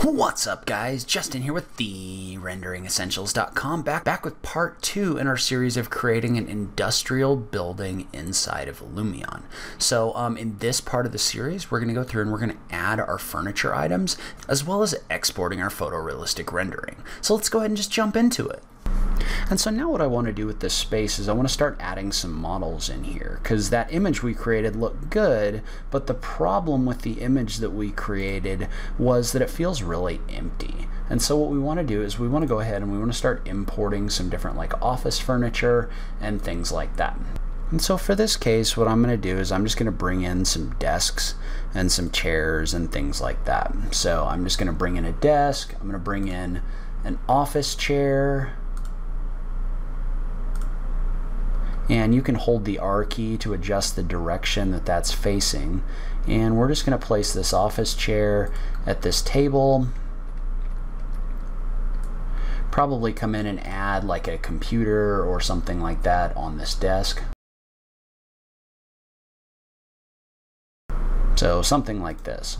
What's up guys? Justin here with the renderingessentials.com back back with part 2 in our series of creating an industrial building inside of Lumion. So um, in this part of the series we're going to go through and we're going to add our furniture items as well as exporting our photorealistic rendering. So let's go ahead and just jump into it. And so now what I want to do with this space is I want to start adding some models in here because that image we created looked good, but the problem with the image that we created was that it feels really empty. And so what we want to do is we want to go ahead and we want to start importing some different like office furniture and things like that. And so for this case, what I'm going to do is I'm just going to bring in some desks and some chairs and things like that. So I'm just going to bring in a desk, I'm going to bring in an office chair, and you can hold the R key to adjust the direction that that's facing. And we're just going to place this office chair at this table. Probably come in and add like a computer or something like that on this desk. So something like this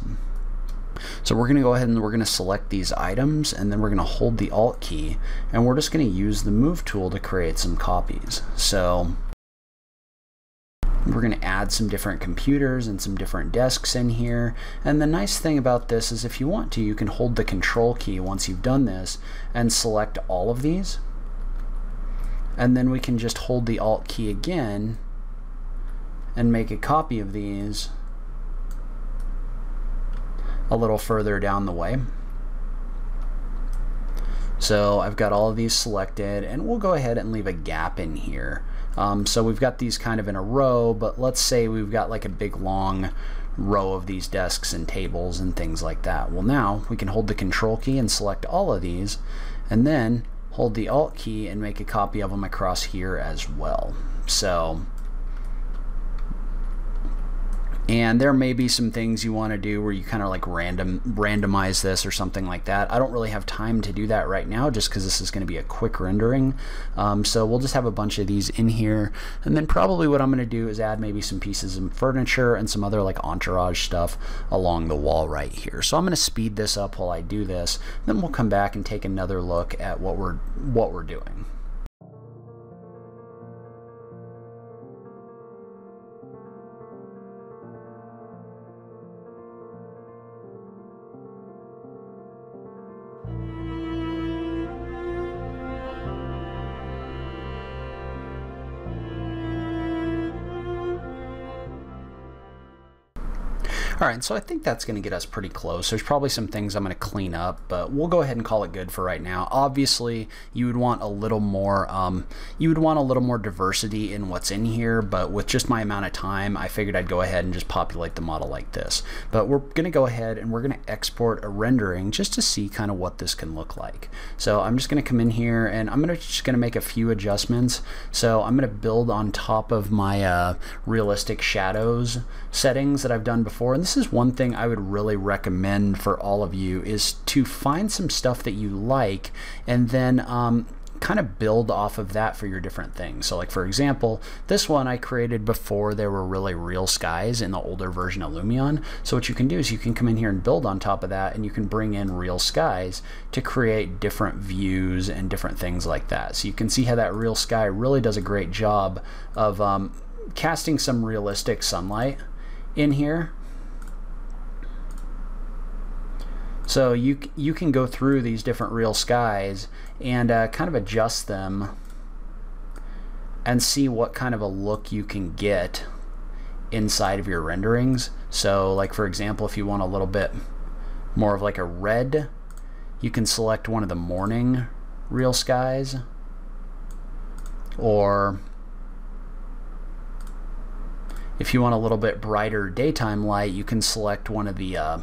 so we're going to go ahead and we're going to select these items and then we're going to hold the Alt key and we're just going to use the Move tool to create some copies. So we're going to add some different computers and some different desks in here. And the nice thing about this is if you want to, you can hold the Control key once you've done this and select all of these. And then we can just hold the Alt key again and make a copy of these a little further down the way. So I've got all of these selected and we'll go ahead and leave a gap in here. Um, so we've got these kind of in a row, but let's say we've got like a big long row of these desks and tables and things like that. Well now we can hold the control key and select all of these and then hold the alt key and make a copy of them across here as well. So and there may be some things you want to do where you kind of like random randomize this or something like that. I don't really have time to do that right now just because this is going to be a quick rendering. Um, so we'll just have a bunch of these in here. And then probably what I'm going to do is add maybe some pieces of furniture and some other like entourage stuff along the wall right here. So I'm going to speed this up while I do this. Then we'll come back and take another look at what we're what we're doing. All right, so I think that's going to get us pretty close. There's probably some things I'm going to clean up, but we'll go ahead and call it good for right now. Obviously, you would want a little more, um, you would want a little more diversity in what's in here, but with just my amount of time, I figured I'd go ahead and just populate the model like this. But we're going to go ahead and we're going to export a rendering just to see kind of what this can look like. So I'm just going to come in here and I'm going to just going to make a few adjustments. So I'm going to build on top of my uh, realistic shadows settings that I've done before. And this is one thing I would really recommend for all of you is to find some stuff that you like and then um, kind of build off of that for your different things. So like for example, this one I created before there were really real skies in the older version of Lumion. So what you can do is you can come in here and build on top of that and you can bring in real skies to create different views and different things like that. So you can see how that real sky really does a great job of um, casting some realistic sunlight in here So you you can go through these different real skies and uh, kind of adjust them and see what kind of a look you can get inside of your renderings. So like for example, if you want a little bit more of like a red, you can select one of the morning real skies or if you want a little bit brighter daytime light, you can select one of the uh,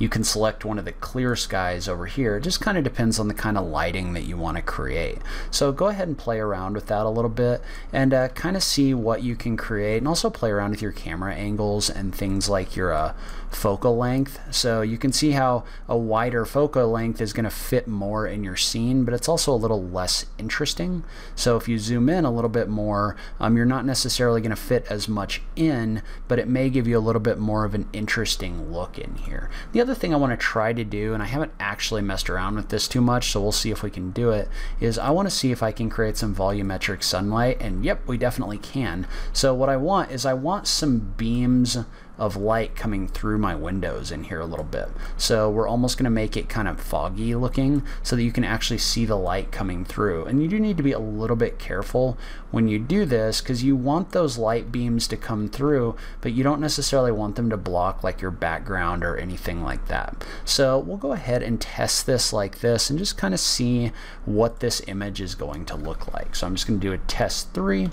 you can select one of the clear skies over here. It just kind of depends on the kind of lighting that you want to create. So go ahead and play around with that a little bit and uh, kind of see what you can create and also play around with your camera angles and things like your uh, focal length. So you can see how a wider focal length is going to fit more in your scene, but it's also a little less interesting. So if you zoom in a little bit more, um, you're not necessarily going to fit as much in, but it may give you a little bit more of an interesting look in here. The other other thing I want to try to do, and I haven't actually messed around with this too much, so we'll see if we can do it, is I want to see if I can create some volumetric sunlight, and yep, we definitely can. So what I want is I want some beams of light coming through my windows in here a little bit. So we're almost going to make it kind of foggy looking so that you can actually see the light coming through. And you do need to be a little bit careful when you do this because you want those light beams to come through, but you don't necessarily want them to block like your background or anything like that. So we'll go ahead and test this like this and just kind of see what this image is going to look like. So I'm just going to do a test three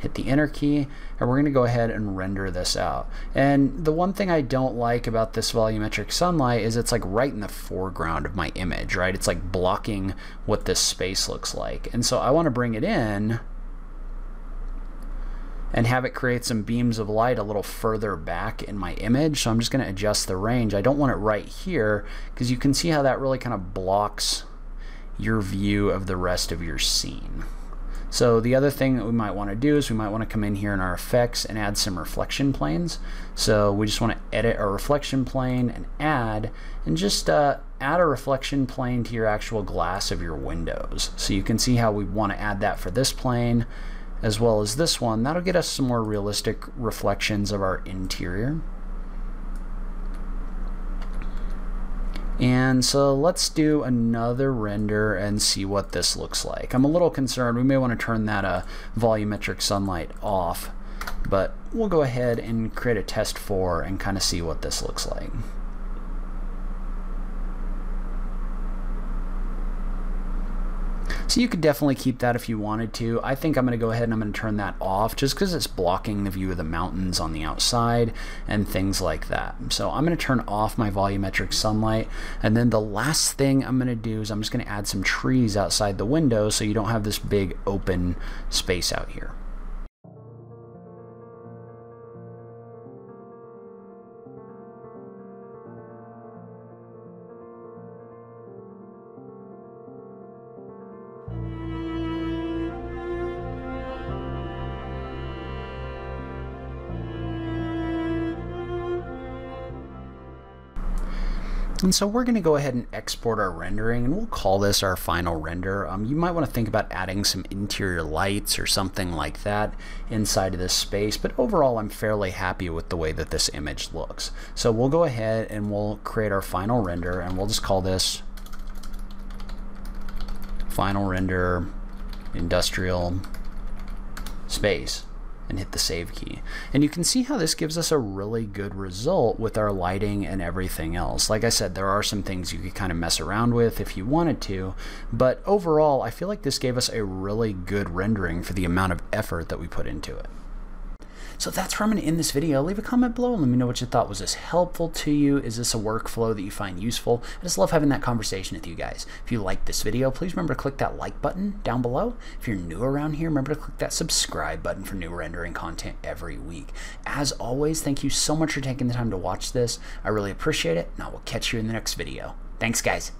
hit the enter key, and we're going to go ahead and render this out. And the one thing I don't like about this volumetric sunlight is it's like right in the foreground of my image, right? It's like blocking what this space looks like. And so I want to bring it in and have it create some beams of light a little further back in my image. So I'm just going to adjust the range. I don't want it right here because you can see how that really kind of blocks your view of the rest of your scene. So the other thing that we might want to do is we might want to come in here in our effects and add some reflection planes. So we just want to edit our reflection plane and add, and just uh, add a reflection plane to your actual glass of your windows. So you can see how we want to add that for this plane as well as this one. That'll get us some more realistic reflections of our interior. And so let's do another render and see what this looks like. I'm a little concerned. We may want to turn that uh, volumetric sunlight off, but we'll go ahead and create a test four and kind of see what this looks like. So you could definitely keep that if you wanted to. I think I'm going to go ahead and I'm going to turn that off just because it's blocking the view of the mountains on the outside and things like that. So I'm going to turn off my volumetric sunlight. And then the last thing I'm going to do is I'm just going to add some trees outside the window so you don't have this big open space out here. And so we're going to go ahead and export our rendering and we'll call this our final render. Um, you might want to think about adding some interior lights or something like that inside of this space, but overall I'm fairly happy with the way that this image looks. So we'll go ahead and we'll create our final render and we'll just call this final render industrial space and hit the save key. And you can see how this gives us a really good result with our lighting and everything else. Like I said, there are some things you could kind of mess around with if you wanted to, but overall, I feel like this gave us a really good rendering for the amount of effort that we put into it. So that's where I'm going to end this video. Leave a comment below and let me know what you thought. Was this helpful to you? Is this a workflow that you find useful? I just love having that conversation with you guys. If you liked this video, please remember to click that like button down below. If you're new around here, remember to click that subscribe button for new rendering content every week. As always, thank you so much for taking the time to watch this. I really appreciate it, and I will catch you in the next video. Thanks, guys.